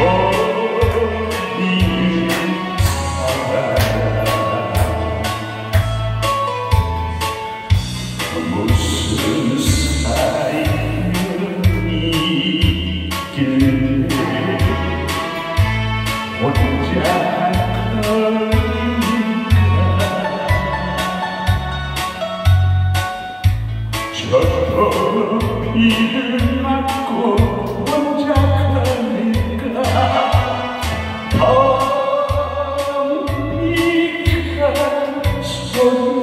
Oh. 이를 맞고 혼자 가니까 밤이가 손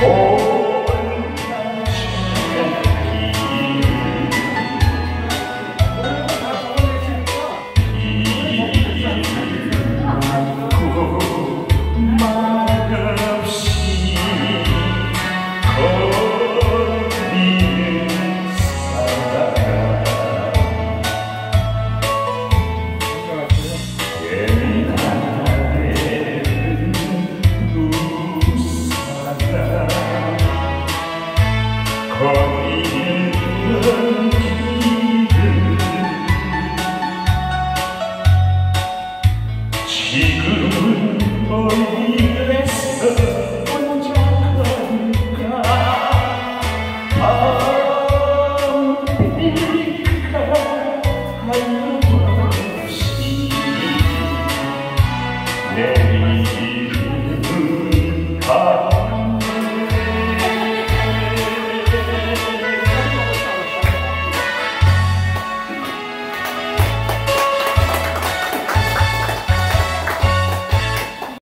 Oh. Oh